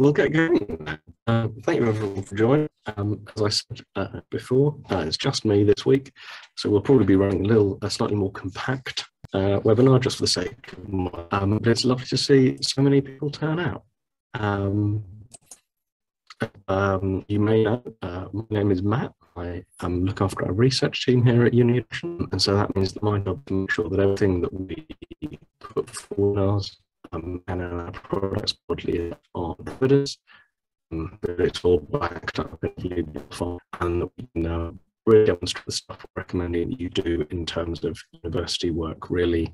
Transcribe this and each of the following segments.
we'll get going. Uh, thank you everyone for joining. Um, as I said uh, before, uh, it's just me this week, so we'll probably be running a little, a slightly more compact uh, webinar just for the sake of um, but it's lovely to see so many people turn out. Um, um, you may know, uh, my name is Matt. I um, look after our research team here at Uni and so that means that my job to make sure that everything that we put forward um, and our products broadly are evidence, um, that it's all backed up in and that we can uh, really demonstrate the stuff we're recommending you do in terms of university work really,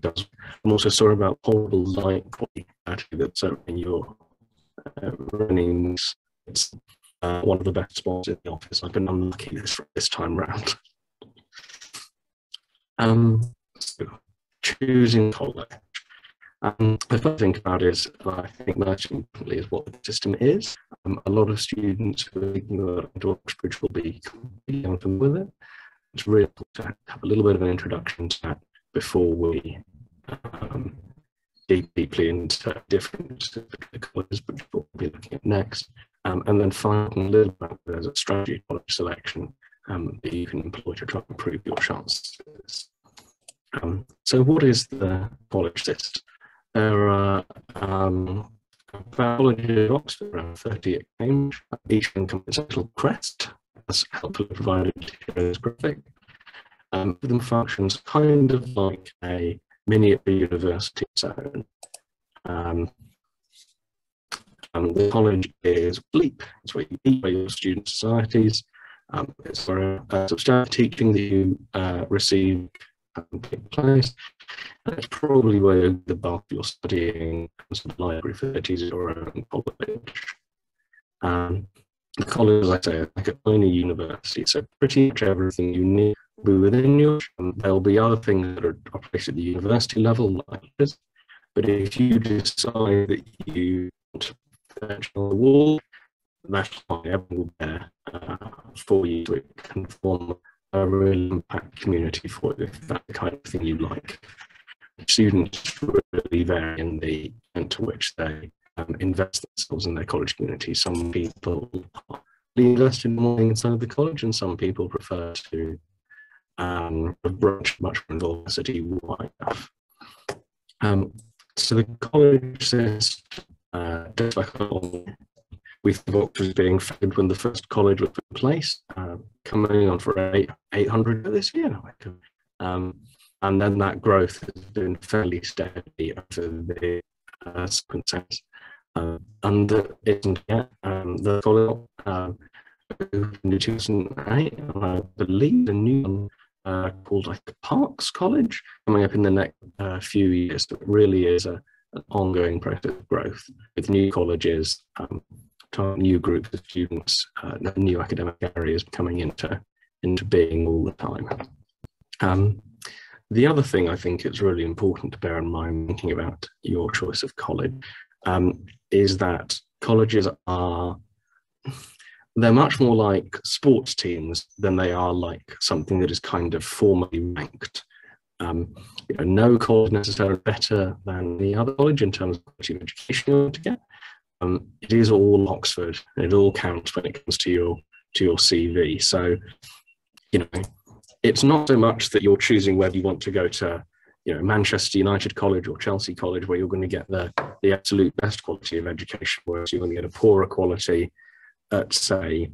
does. I'm also sorry about horrible light quality that's in your uh, running. It's uh, one of the best spots in the office. I've been unlucky this this time round. um, so choosing college. Um, the first thing about is, I think most importantly, is what the system is. Um, a lot of students who are thinking about Oxbridge will be completely unfamiliar with it. It's really important to have a little bit of an introduction to that before we um, deep, deeply into different colleges, which we'll be looking at next. Um, and then finally, a little bit there's a strategy college selection um, that you can employ to try and improve your chances. Um, so what is the college list? There are um, biology at Oxford, around 30 at Cambridge. Each one comes a little crest, that's helpfully provided in this graphic. Um, them functions kind of like a miniature university zone. Um, um, the college is LEAP, it's where you meet by your student societies. Um, it's where uh, substantive teaching that you uh, receive um, take place. That's probably where the bulk of your studying comes the library for is your own college. Um, the college, as I say, like a tiny university, so pretty much everything you need will be within your. There'll be other things that are, placed at the university level, like this. But if you decide that you want to on the wall, that's fine, everyone will be there uh, for you to conform a real impact community for you, kind of thing you like students really vary in the extent to which they um, invest themselves in their college community. Some people really invest in more inside of the college, and some people prefer to um, branch much more involved city-wide. Um, so the college says, uh, along with Oxford being founded when the first college was in place, uh, coming on for eight, 800 this year. Um, and then that growth has been fairly steady over the uh, subsequent Uh, and it isn't yet. Um, the follow um, in 2008, and I believe a new one uh, called like Parks College coming up in the next uh, few years. That really is a, an ongoing process of growth with new colleges, um, new groups of students, uh, new academic areas coming into into being all the time. Um, the other thing I think it's really important to bear in mind thinking about your choice of college um, is that colleges are they're much more like sports teams than they are like something that is kind of formally ranked. Um, you know, no college necessarily better than the other college in terms of quality of education you want to get. Um, it is all Oxford. It all counts when it comes to your to your CV. So, you know, it's not so much that you're choosing whether you want to go to you know Manchester United College or Chelsea College where you're going to get the the absolute best quality of education, whereas you're going to get a poorer quality at say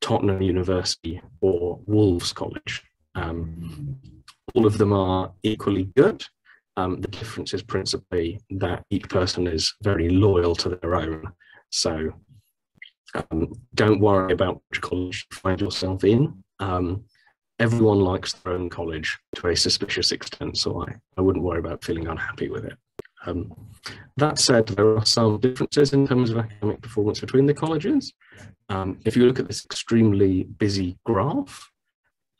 Tottenham University or Wolves College. Um, all of them are equally good. Um, the difference is principally that each person is very loyal to their own. So um, don't worry about which college you find yourself in. Um, everyone likes their own college to a suspicious extent, so I, I wouldn't worry about feeling unhappy with it. Um, that said, there are some differences in terms of academic performance between the colleges. Um, if you look at this extremely busy graph,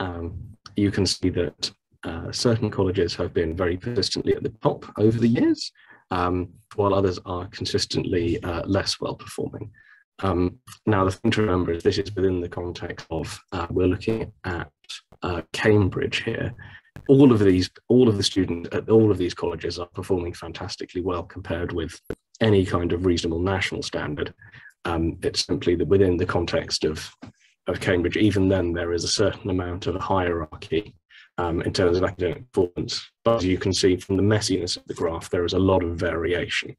um, you can see that uh, certain colleges have been very persistently at the top over the years, um, while others are consistently uh, less well performing. Um, now, the thing to remember is this is within the context of uh, we're looking at uh, Cambridge here. All of these, all of the students at all of these colleges are performing fantastically well compared with any kind of reasonable national standard. Um, it's simply that within the context of, of Cambridge, even then there is a certain amount of hierarchy um, in terms of academic performance. But as you can see from the messiness of the graph, there is a lot of variation.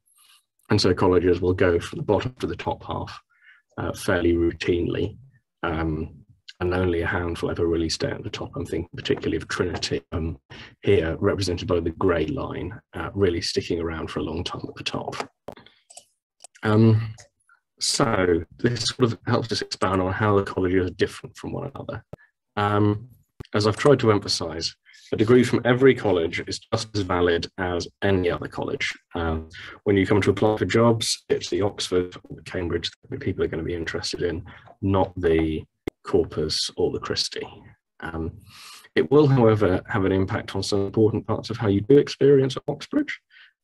And so colleges will go from the bottom to the top half uh, fairly routinely. Um, and only a handful ever really stay at the top. I'm thinking particularly of Trinity um, here, represented by the grey line, uh, really sticking around for a long time at the top. Um, so this sort of helps us expand on how the colleges are different from one another. Um, as I've tried to emphasise, a degree from every college is just as valid as any other college. Um, when you come to apply for jobs, it's the Oxford or the Cambridge that people are going to be interested in, not the Corpus or the Christie. Um, it will, however, have an impact on some important parts of how you do experience at Oxbridge,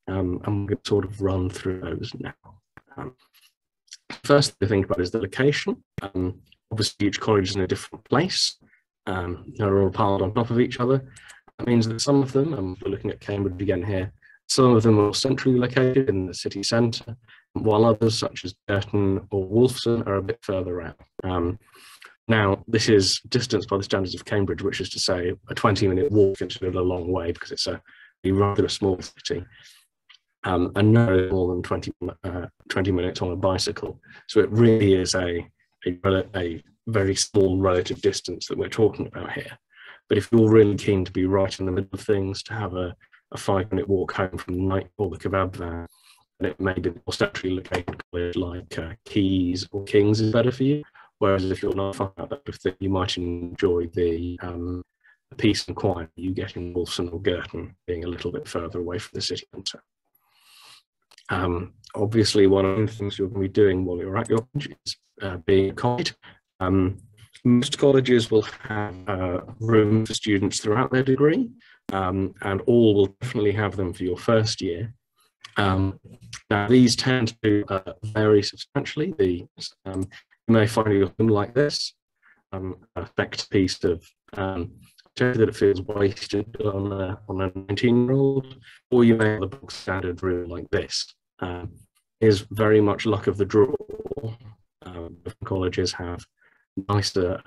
um, and to sort of run through those now. Um, first to think about is the location. Um, obviously, each college is in a different place. Um, they're all piled on top of each other. That means that some of them, and we're looking at Cambridge again here, some of them are centrally located in the city centre, while others, such as Girton or Wolfson, are a bit further out. Um, now, this is distance by the standards of Cambridge, which is to say a 20 minute walk considered a long way because it's a, a rather a small city. Um, and no more than 20, uh, 20 minutes on a bicycle. So it really is a, a, a very small relative distance that we're talking about here. But if you're really keen to be right in the middle of things, to have a, a five minute walk home from the night or the kebab van, then it may be more centrally located college like uh, Caius or King's is better for you. Whereas if you're not far out that thing, you might enjoy the, um, peace and quiet you get in Wolfson or Girton, being a little bit further away from the city centre. Um, obviously, one of the things you're going to be doing while you're at your college is uh, being a. Um, most colleges will have uh, room for students throughout their degree, um, and all will definitely have them for your first year. Um, now, these tend to uh, vary substantially. The um, you may find your home like this, um, a fact piece of um, that it feels wasted on a, on a 19 year old, or you may have the book standard room like this. Um, is very much luck of the draw. Um, colleges have nicer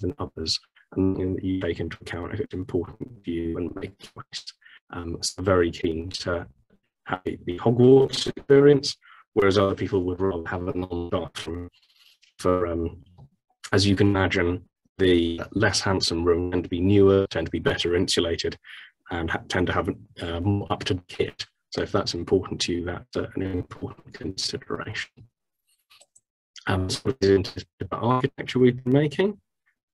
than others, and you take into account if it's important to you and make choice. Um, so very keen to have the Hogwarts experience, whereas other people would rather have a non-dark from for, um, as you can imagine, the less handsome room tend to be newer, tend to be better insulated, and tend to have uh, more up to kit. So if that's important to you, that's uh, an important consideration. Um, so interested about architecture we've been making.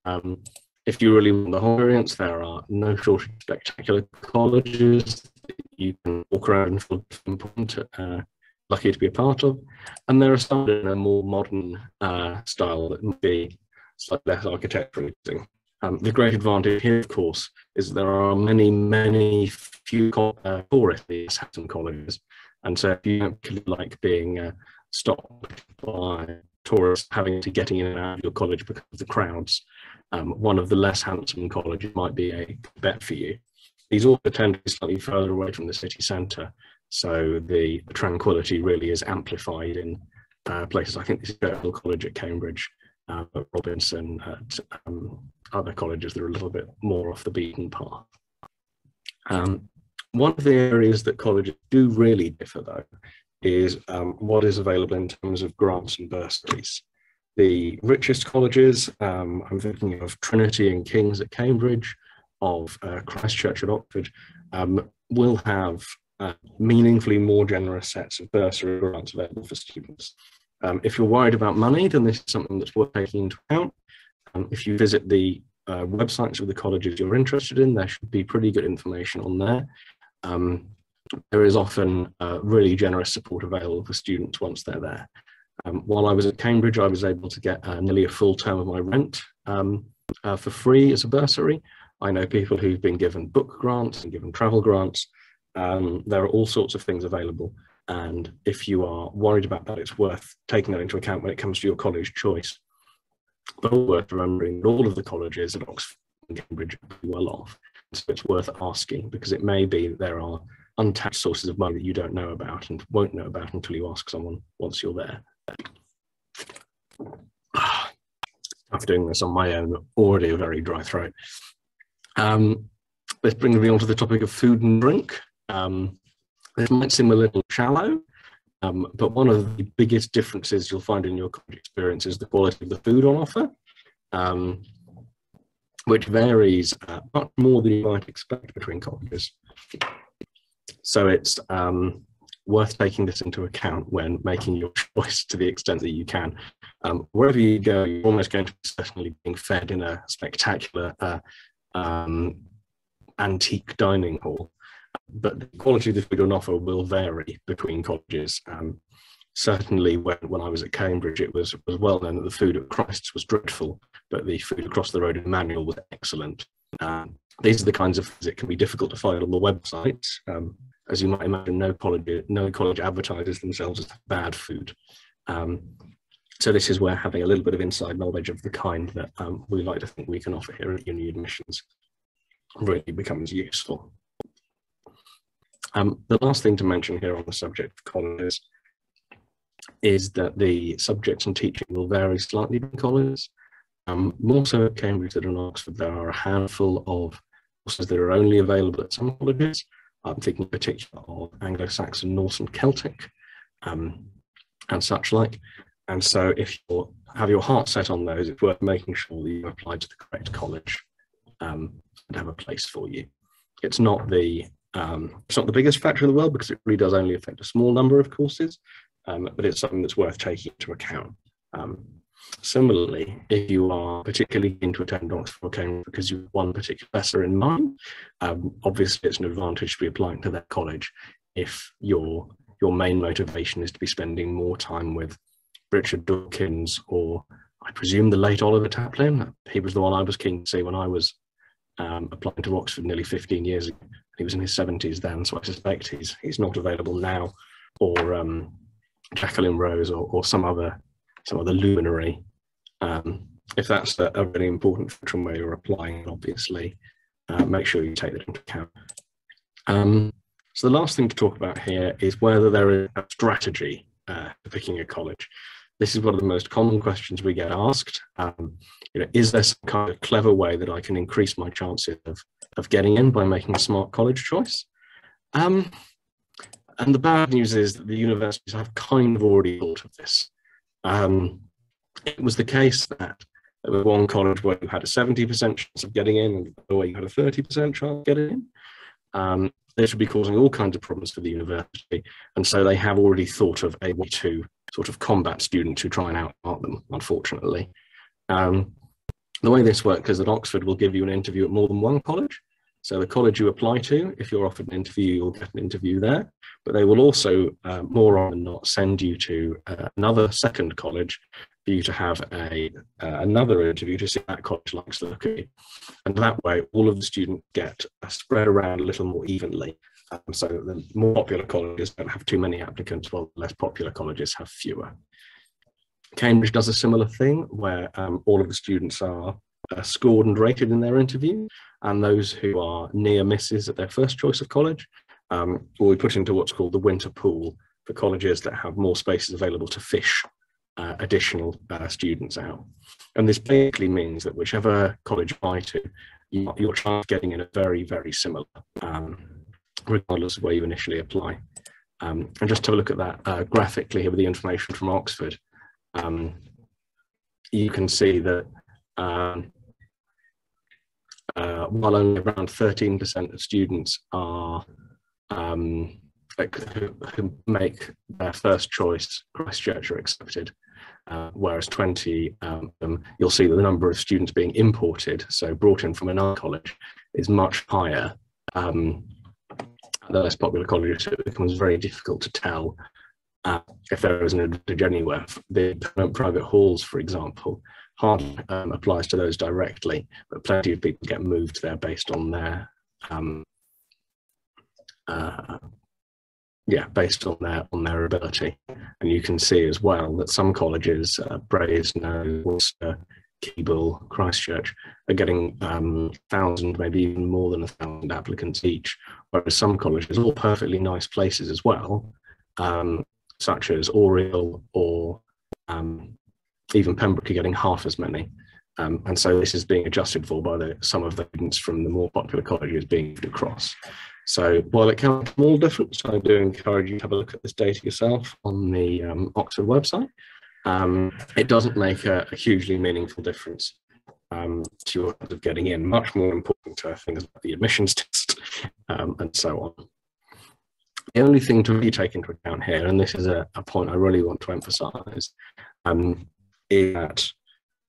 Um, if you really want the whole experience, there are no shortage of spectacular colleges that you can walk around and feel important. Uh, lucky to be a part of. And there are some in a more modern uh, style that would be slightly less architecturally um, the great advantage here, of course, is there are many, many few uh, tourist Hatton colleges. And so if you don't like being uh, stopped by tourists having to getting in and out of your college because of the crowds, um, one of the less handsome colleges might be a bet for you. These also tend to be slightly further away from the city centre, so the tranquility really is amplified in uh, places. I think this is Girton College at Cambridge, uh, Robinson at um, other colleges that are a little bit more off the beaten path. Um, one of the areas that colleges do really differ, though, is um, what is available in terms of grants and bursaries. The richest colleges, um, I'm thinking of Trinity and King's at Cambridge, of uh, Christ Church at Oxford, um, will have uh, meaningfully more generous sets of bursary grants available for students. Um, if you're worried about money, then this is something that's worth taking into account. Um, if you visit the uh, websites of the colleges you're interested in, there should be pretty good information on there. Um, there is often uh, really generous support available for students once they're there. Um, while I was at Cambridge, I was able to get uh, nearly a full term of my rent um, uh, for free as a bursary. I know people who've been given book grants and given travel grants, um, there are all sorts of things available. And if you are worried about that, it's worth taking that into account when it comes to your college choice. But worth remembering that all of the colleges at Oxford and Cambridge are well off. So it's worth asking because it may be that there are untapped sources of money that you don't know about and won't know about until you ask someone once you're there. After doing this on my own, already a very dry throat. Um, this brings me on to the topic of food and drink. Um, this might seem a little shallow, um, but one of the biggest differences you'll find in your experience is the quality of the food on offer, um, which varies uh, much more than you might expect between colleges. So it's um, worth taking this into account when making your choice to the extent that you can. Um, wherever you go, you're almost going to be certainly being fed in a spectacular uh, um, antique dining hall, but the quality of the food on offer will vary between colleges. Um, certainly, when, when I was at Cambridge, it was, was well known that the food at Christ's was dreadful, but the food across the road in Emmanuel was excellent. Um, these are the kinds of things that can be difficult to find on the website. Um, as you might imagine, no college, no college advertises themselves as bad food. Um, so this is where having a little bit of inside knowledge of the kind that um, we like to think we can offer here at UniAdmissions really becomes useful. Um, the last thing to mention here on the subject of colleges is that the subjects and teaching will vary slightly in colleges. Um, more so at Cambridge than Oxford, there are a handful of courses that are only available at some colleges. I'm thinking in particular of Anglo-Saxon, Norse and Celtic um, and such like. And so if you have your heart set on those, it's worth making sure that you apply to the correct college um, and have a place for you. It's not the um, it's not the biggest factor in the world because it really does only affect a small number of courses, um, but it's something that's worth taking into account. Um, similarly, if you are particularly keen to attend Oxford or Cambridge because you have one particular professor in mind, um, obviously it's an advantage to be applying to that college if your your main motivation is to be spending more time with Richard Dawkins or I presume the late Oliver Taplin. He was the one I was keen to see when I was um, applying to Oxford nearly 15 years ago. He was in his 70s then, so I suspect he's he's not available now. Or um, Jacqueline Rose or, or some other some other luminary. Um, if that's a, a, really important feature where you're applying, obviously, uh, make sure you take that into account. Um, so the last thing to talk about here is whether there is a strategy uh, for picking a college this is one of the most common questions we get asked. Um, you know, is there some kind of clever way that I can increase my chances of, of getting in by making a smart college choice? Um, and the bad news is that the universities have kind of already thought of this. Um, it was the case that there was one college where you had a 70% chance of getting in, and the way you had a 30% chance of getting in. Um, this would be causing all kinds of problems for the university. And so they have already thought of a way to sort of combat students who try and outsmart them, unfortunately. Um, the way this works is that Oxford will give you an interview at more than one college. So the college you apply to, if you're offered an interview, you'll get an interview there. But they will also, uh, more often than not, send you to uh, another second college for you to have a uh, another interview to see that college likes the look at you. And that way, all of the students get spread around a little more evenly um, so the more popular colleges don't have too many applicants, while the less popular colleges have fewer. Cambridge does a similar thing where um, all of the students are uh, scored and rated in their interview, and those who are near misses at their first choice of college um, will be put into what's called the winter pool for colleges that have more spaces available to fish uh, additional uh, students out. And this basically means that whichever college you apply to, you, your of getting in are very, very similar. Um, regardless of where you initially apply. Um, and just to look at that uh, graphically here with the information from Oxford, um, you can see that um, uh, while only around 13% of students are um, who, who, make their first choice Christ Church are accepted, uh, whereas 20, um, you'll see that the number of students being imported, so brought in from another college, is much higher. Um, the less popular colleges, it becomes very difficult to tell uh, if there is an advantage anywhere. The private halls, for example, hardly um, applies to those directly, but plenty of people get moved there based on their, um, uh, yeah, based on their on their ability. And you can see as well that some colleges, uh, Brasenose, Worcester, Keble, Christ Church are getting um, thousand, maybe even more than a thousand applicants each, whereas some colleges, all perfectly nice places as well, um, such as Oriel or um, even Pembroke, are getting half as many. Um, and so this is being adjusted for by the, some of the students from the more popular colleges being moved across. So while it can be a small difference, I do encourage you to have a look at this data yourself on the um, Oxford website. Um, it doesn't make a, a hugely meaningful difference um, to your odds of getting in. Much more important to things like the admissions test um, and so on. The only thing to really take into account here, and this is a, a point I really want to emphasise, um, is that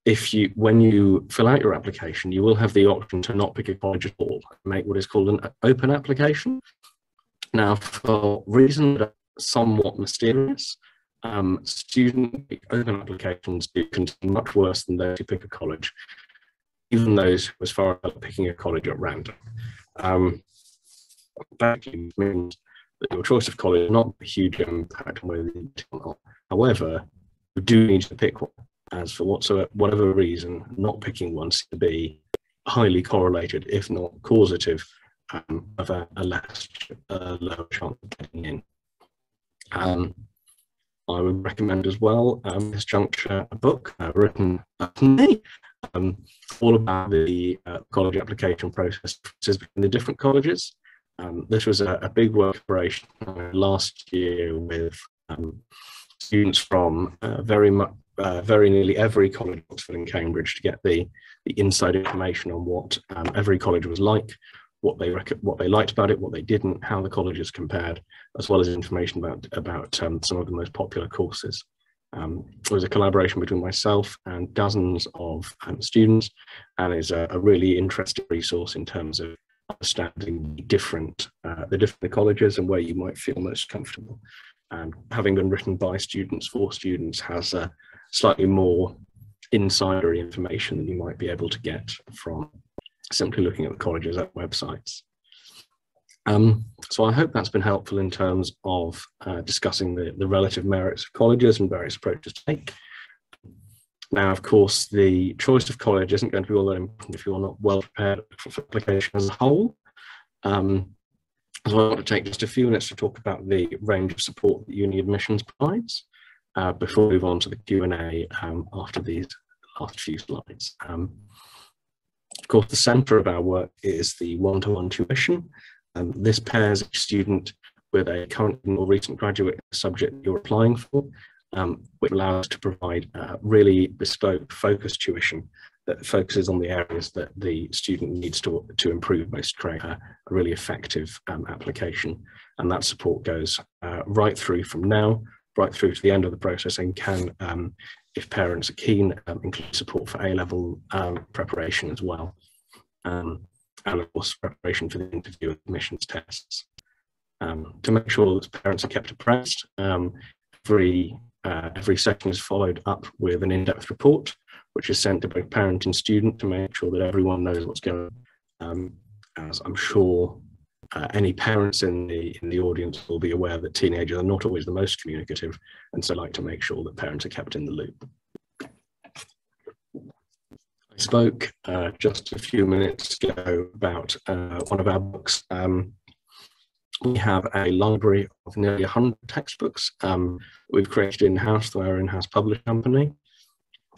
if you when you fill out your application, you will have the option to not pick a college at all, make what is called an open application. Now, for reasons that are somewhat mysterious, um, student open applications do contain much worse than those who pick a college, even those as far as picking a college at random. Um, means that your choice of college not a huge impact on whether you or not. However, you do need to pick one as for whatsoever whatever reason, not picking one seems to be highly correlated, if not causative, um, of a, a less lower chance of getting in. Um, I would recommend as well um, this juncture a book uh, written by me, um, all about the uh, college application process between the different colleges. Um, this was a, a big work operation last year with um, students from uh, very much uh, very nearly every college, Oxford and Cambridge, to get the, the inside information on what um, every college was like, what they what they liked about it, what they didn't, how the colleges compared, as well as information about about um, some of the most popular courses. Um, it was a collaboration between myself and dozens of um, students, and is a, a, really interesting resource in terms of understanding different uh, the different colleges and where you might feel most comfortable. And having been written by students for students has a slightly more insidery information than you might be able to get from simply looking at the colleges at websites. Um, so I hope that's been helpful in terms of uh, discussing the, the relative merits of colleges and various approaches to take. Now, of course, the choice of college isn't going to be all that important if you're not well prepared for application as a whole. Um, so I want to take just a few minutes to talk about the range of support that UniAdmissions provides uh, before we move on to the Q&A um, after these last few slides. Um, of course, the centre of our work is the one-to-one -one tuition. Um, this pairs a student with a current or recent graduate subject you're applying for, um, which allows to provide uh, really bespoke focused tuition that focuses on the areas that the student needs to, to improve most to create a, really effective um, application. And that support goes uh, right through from now right through to the end of the process and can, um, if parents are keen, um, include support for A-level um, preparation as well. Um, and of course, preparation for the interview admissions tests. Um, to make sure that parents are kept abreast, every, uh, every section is followed up with an in-depth report, which is sent to both parent and student to make sure that everyone knows what's going on. as I'm sure uh, any parents in the in the audience will be aware that teenagers are not always the most communicative, and so like to make sure that parents are kept in the loop. I spoke uh, just a few minutes ago about uh, one of our books. Um, we have a library of nearly 100 textbooks um, we've created in-house through our in-house publishing company.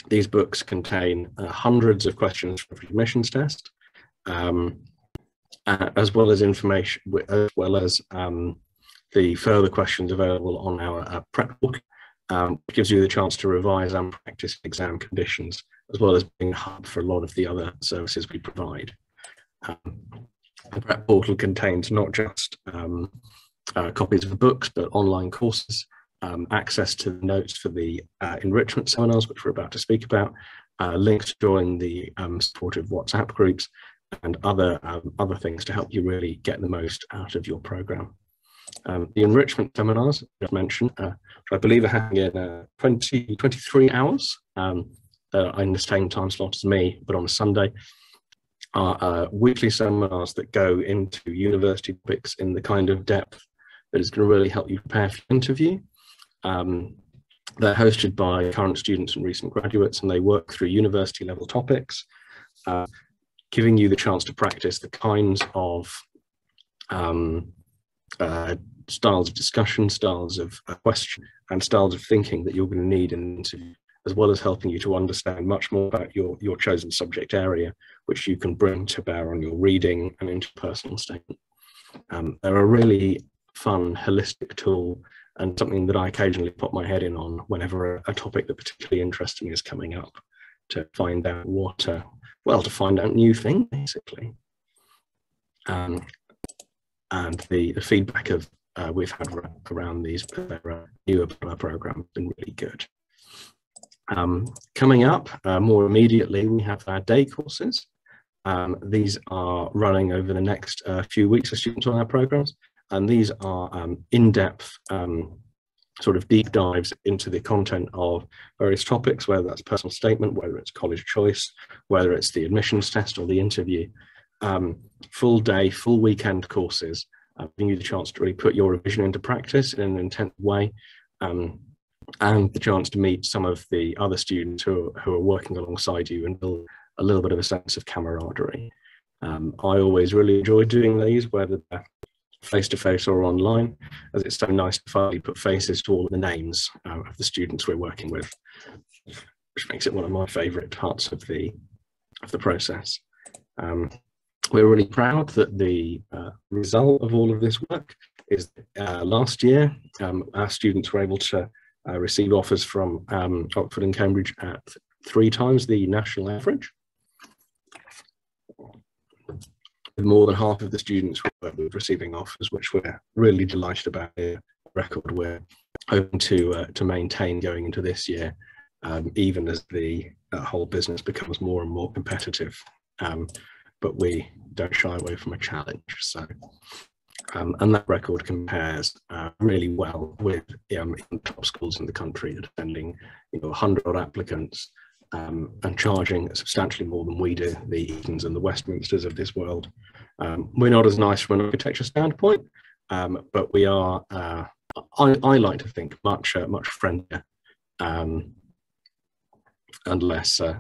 These books contain uh, hundreds of questions for the admissions test, um, as well as information, as well as um, the further questions available on our uh, prep book, um, which gives you the chance to revise and practice exam conditions, as well as being a hub for a lot of the other services we provide. Um, the prep portal contains not just um, uh, copies of books, but online courses, um, access to the notes for the uh, enrichment seminars, which we're about to speak about, uh, links to join the um, supportive WhatsApp groups, and other um, other things to help you really get the most out of your program. Um, the enrichment seminars, as mentioned, uh, I believe are happening in uh, 20, 23 hours um, uh, in the same time slot as me, but on a Sunday, are uh, weekly seminars that go into university topics in the kind of depth that is going to really help you prepare for the interview. Um, they're hosted by current students and recent graduates, and they work through university level topics, uh, giving you the chance to practice the kinds of um, uh, styles of discussion, styles of uh, question, and styles of thinking that you're going to need in an interview, as well as helping you to understand much more about your, your chosen subject area, which you can bring to bear on your reading and interpersonal statement. Um, they're a really fun, holistic tool and something that I occasionally put my head in on whenever a, topic that particularly interests me is coming up to find out what, uh, well, to find out new things, basically. Um, and the, the feedback of uh, we've had around these uh, newer programs has been really good. Um, coming up uh, more immediately, we have our day courses. Um, these are running over the next uh, few weeks for students on our programs, and these are um, in-depth um, sort of deep dives into the content of various topics, whether that's personal statement, whether it's college choice, whether it's the admissions test or the interview. Um, full day, full weekend courses, uh, giving you the chance to really put your revision into practice in an intense way, um, and the chance to meet some of the other students who are, who are working alongside you and build a little bit of a sense of camaraderie. Um, I always really enjoy doing these, whether they're face to face or online, as it's so nice to finally put faces to all the names uh, of the students we're working with, which makes it one of my favourite parts of the of the process. Um, we're really proud that the uh, result of all of this work is uh, last year um, our students were able to uh, receive offers from um, Oxford and Cambridge at three times the national average with more than half of the students were receiving offers, which we're really delighted about. A record we're hoping to uh, to maintain going into this year, um, even as the uh, whole business becomes more and more competitive. Um, but we don't shy away from a challenge. So, um, and that record compares uh, really well with um, top schools in the country sending, you know, 100 applicants um, and charging substantially more than we do, the Etons and the Westminsters of this world. Um, we're not as nice from an architecture standpoint, um, but we are, uh, I, I, like to think, much uh, much friendlier um, and less, uh,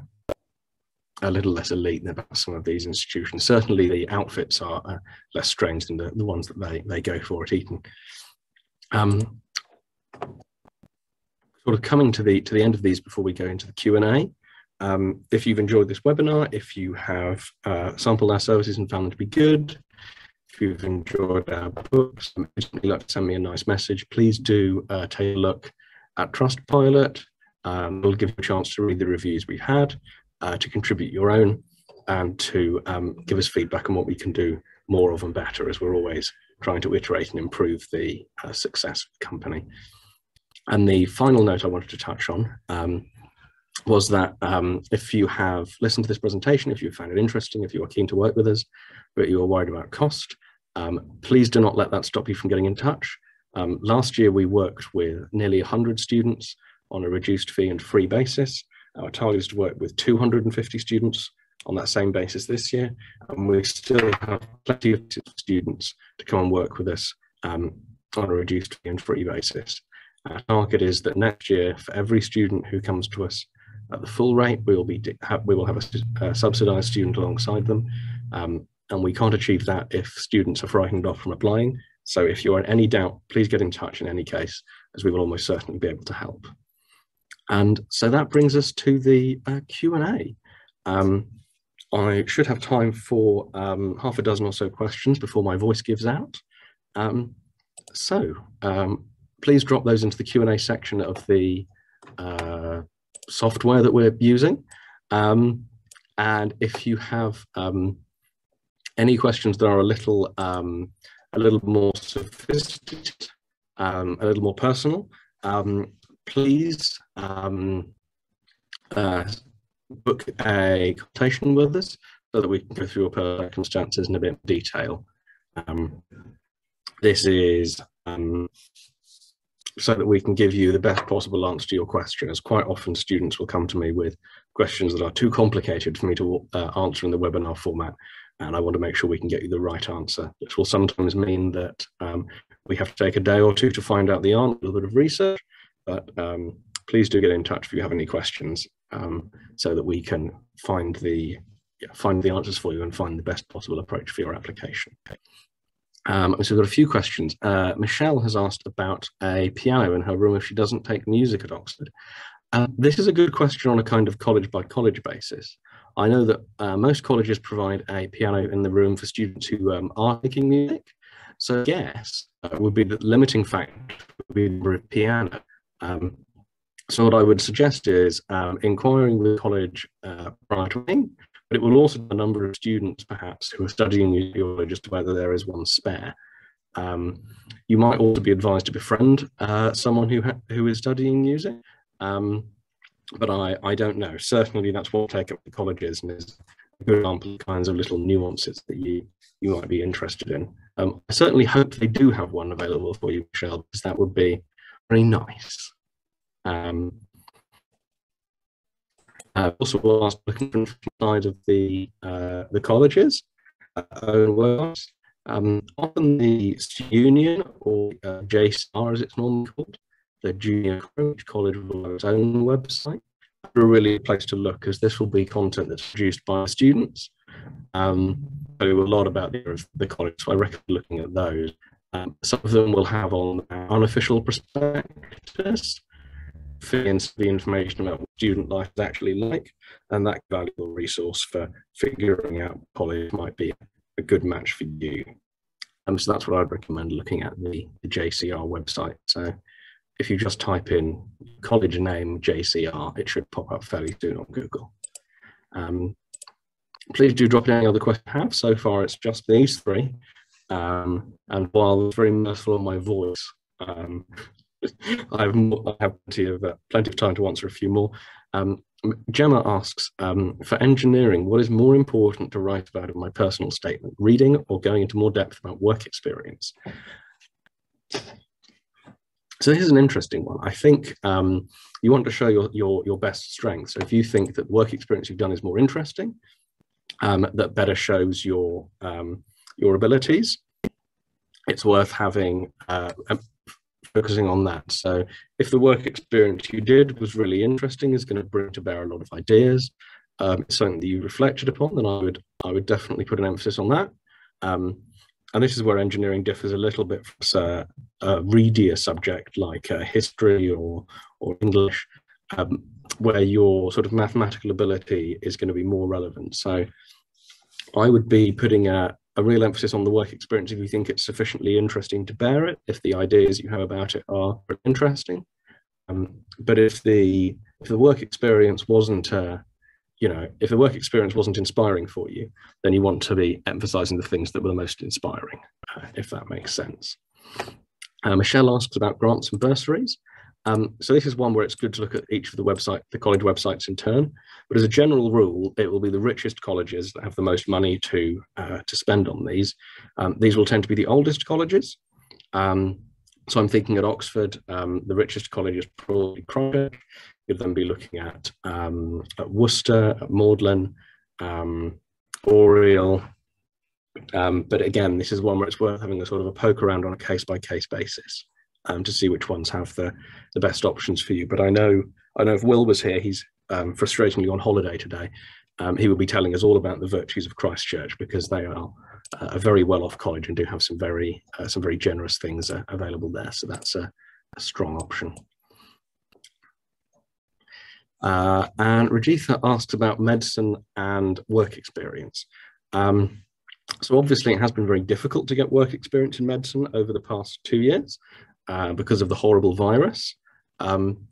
a little less elite than some of these institutions. Certainly the outfits are uh, less strange than the, the ones that they, they go for at Eton. Um, sort of coming to the to the end of these before we go into the Q&A. Um, if you've enjoyed this webinar, if you have uh, sampled our services and found them to be good, if you've enjoyed our books you'd like to send me a nice message, please do uh, take a look at Trustpilot. Um, we'll give you a chance to read the reviews we've had, uh, to contribute your own, and to um, give us feedback on what we can do more of and better as we're always trying to iterate and improve the uh, success of the company. And the final note I wanted to touch on um, was that um, if you have listened to this presentation, if you found it interesting, if you are keen to work with us, but you are worried about cost, um, please do not let that stop you from getting in touch. Um, last year, we worked with nearly 100 students on a reduced fee and free basis. Our target is to work with 250 students on that same basis this year, and we still have plenty of students to come and work with us um, on a reduced fee and free basis. Our target is that next year, for every student who comes to us at the full rate, we will be we will have a, a subsidised student alongside them, um, and we can't achieve that if students are frightened off from applying. So if you're in any doubt, please get in touch in any case, as we will almost certainly be able to help. And so that brings us to the uh, Q&A. Um, I should have time for um, half a dozen or so questions before my voice gives out. Um, so um, please drop those into the Q&A section of the uh, software that we're using. Um, and if you have um, any questions that are a little um, a little more sophisticated, um, a little more personal, um, please um, uh, book a consultation with us so that we can go through your circumstances in a bit of detail. this is so that we can give you the best possible answer to your question. As quite often students will come to me with questions that are too complicated for me to uh, answer in the webinar format. And I want to make sure we can get you the right answer, which will sometimes mean that um, we have to take a day or two to find out the answer, a little bit of research. But um, please do get in touch if you have any questions um, so that we can find the yeah, find the answers for you and find the best possible approach for your application. Okay. Um, so we've got a few questions. Uh, Michelle has asked about a piano in her room if she doesn't take music at Oxford. Uh, this is a good question on a kind of college by college basis. I know that uh, most colleges provide a piano in the room for students who um, are taking music. So yes, would be the limiting factor would be the piano. Um, so what I would suggest is um, inquiring with college uh, to but it will also be a number of students perhaps who are studying just whether there is one spare. Um, you might also be advised to befriend uh, someone who who is studying music. Um, but I, I don't know. Certainly, that's what take up the colleges and is a good example of kinds of little nuances that you you might be interested in. Um, I certainly hope they do have one available for you, Michelle, because that would be very nice. Um, uh, also, we'll looking from the side of the uh, the colleges uh, own works. Um, often the union or uh, JCR, as it's normally called, the junior college, college will have its own website. A really place to look because this will be content that's produced by students. Um, a lot about the, the college, so I recommend looking at those. Um, some of them will have on unofficial prospectus, into the information about student life is actually like, and that valuable resource for figuring out college might be a good match for you. Um, so that's what I'd recommend looking at the, the JCR website. So if you just type in college name JCR, it should pop up fairly soon on Google. Um, please do drop in any other questions you have. So far, it's just these three. Um, and while I'm very merciful on my voice, um, I have, more, I have plenty of, uh, plenty of time to answer a few more. Um, Gemma asks, um, for engineering, what is more important to write about in my personal statement, reading or going into more depth about work experience? So this is an interesting one. I think um, you want to show your, your, your best strength. So if you think that work experience you've done is more interesting, um, that better shows your, um, your abilities, it's worth having uh, focusing on that. So if the work experience you did was really interesting, is going to bring to bear a lot of ideas, um, it's something that you reflected upon, then I would I would definitely put an emphasis on that. Um, and this is where engineering differs a little bit from a, readier subject like uh, history or or English, um, where your sort of mathematical ability is going to be more relevant. So I would be putting a, a real emphasis on the work experience if you think it's sufficiently interesting to bear it, if the ideas you have about it are interesting. Um, but if the if the work experience wasn't uh, you know, if the work experience wasn't inspiring for you, then you want to be emphasizing the things that were the most inspiring, if that makes sense. Uh, Michelle asks about grants and bursaries. Um, so this is one where it's good to look at each of the website, the college websites in turn. But as a general rule, it will be the richest colleges that have the most money to uh, to spend on these. Um, these will tend to be the oldest colleges. Um, so I'm thinking at Oxford, um, the richest college is probably Christ Church. You'd then be looking at, um, at Worcester, at Magdalen, um, Oriel. But again, this is one where it's worth having a sort of a poke around on a case by case basis um, to see which ones have the, the best options for you. But I know I know if Will was here, he's um, frustratingly on holiday today. Um, he would be telling us all about the virtues of Christ Church because they are a very well off college and do have some very uh, some very generous things uh, available there. So that's a, a strong option. Uh, and Rajitha asked about medicine and work experience. Um, so obviously it has been very difficult to get work experience in medicine over the past two years uh, because of the horrible virus. Um,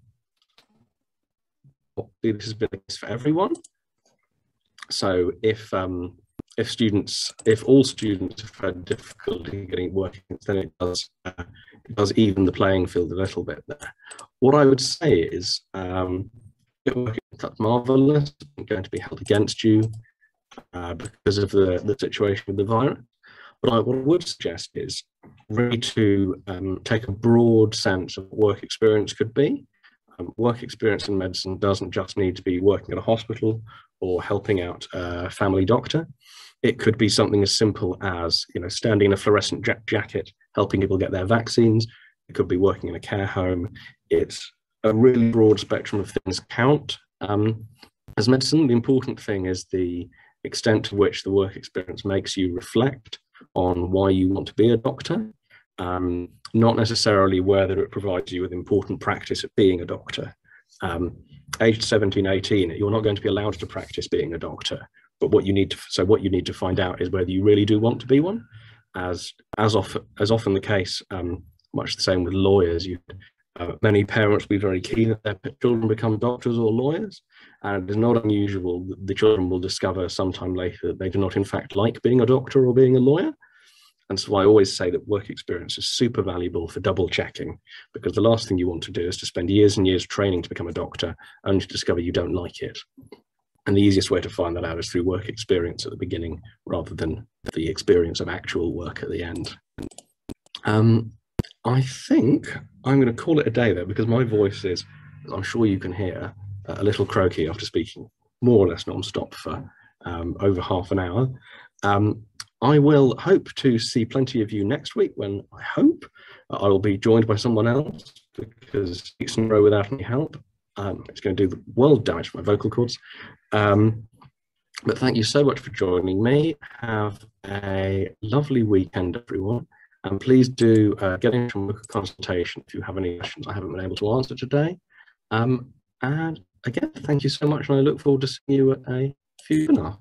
this has been for everyone. So if um, if students, if all students have had difficulty getting working, then it does uh, it does even the playing field a little bit there. What I would say is, um, that's marvelous, going to be held against you uh, because of the, the situation with the virus. But what I would suggest is really to um, take a broad sense of what work experience could be. Um, work experience in medicine doesn't just need to be working at a hospital or helping out a family doctor. It could be something as simple as you know standing in a fluorescent ja jacket, helping people get their vaccines. It could be working in a care home. It's a really broad spectrum of things count. Um, as medicine, the important thing is the extent to which the work experience makes you reflect on why you want to be a doctor, um, not necessarily whether it provides you with important practice of being a doctor. Um, aged 17, 18, you're not going to be allowed to practice being a doctor. But what you need to so what you need to find out is whether you really do want to be one. As as often as often the case, um, much the same with lawyers. You uh, many parents will be very keen that their children become doctors or lawyers, and it is not unusual that the children will discover sometime later that they do not, in fact, like being a doctor or being a lawyer. And so I always say that work experience is super valuable for double checking because the last thing you want to do is to spend years and years training to become a doctor only to discover you don't like it. And the easiest way to find that out is through work experience at the beginning rather than the experience of actual work at the end. Um, I think I'm going to call it a day there because my voice is, I'm sure you can hear, a little croaky after speaking more or less non-stop for um, over half an hour. Um, I will hope to see plenty of you next week when I hope I will be joined by someone else because weeks in row without any help. Um, it's going to do the world damage to my vocal cords. Um, but thank you so much for joining me. Have a lovely weekend, everyone. And please do uh, get into a consultation if you have any questions I haven't been able to answer today. Um, and again, thank you so much. And I look forward to seeing you at a future webinar.